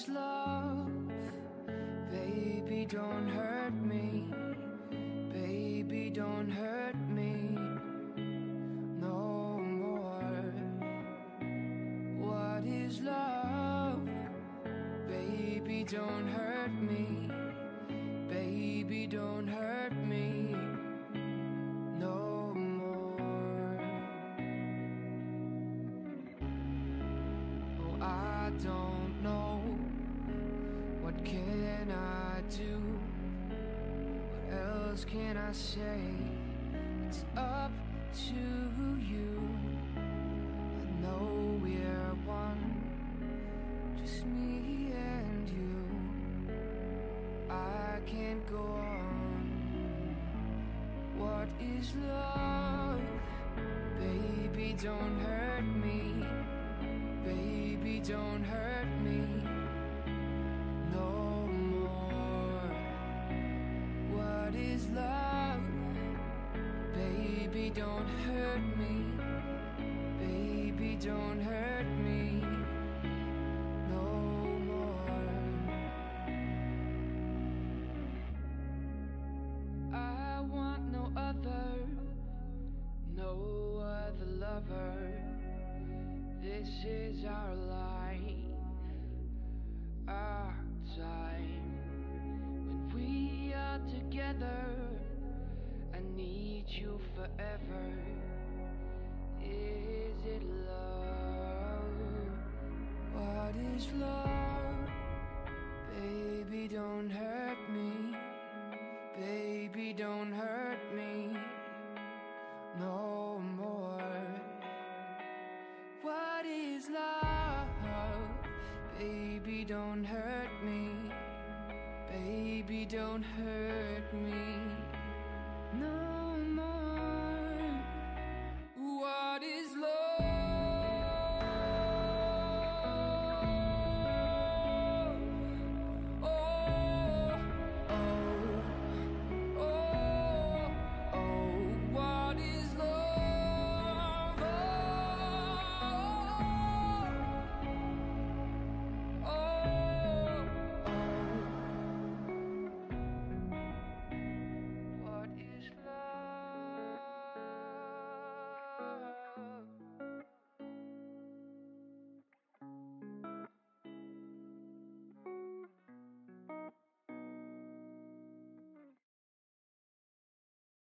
Is love? Baby, don't hurt me. Baby, don't hurt me no more. What is love? Baby, don't hurt me. Baby, don't hurt me no more. Oh, I don't know. What can I do? What else can I say? It's up to you. I know we're one, just me and you. I can't go on. What is love? Baby, don't hurt me. Baby, don't hurt me Don't hurt me. Baby, don't hurt me no more. I want no other, no other lover. This is our life, our time. When we are together, need you forever. Is it love? What is love? Baby, don't hurt me. Baby, don't hurt me no more. What is love? Baby, don't hurt me. Baby, don't hurt me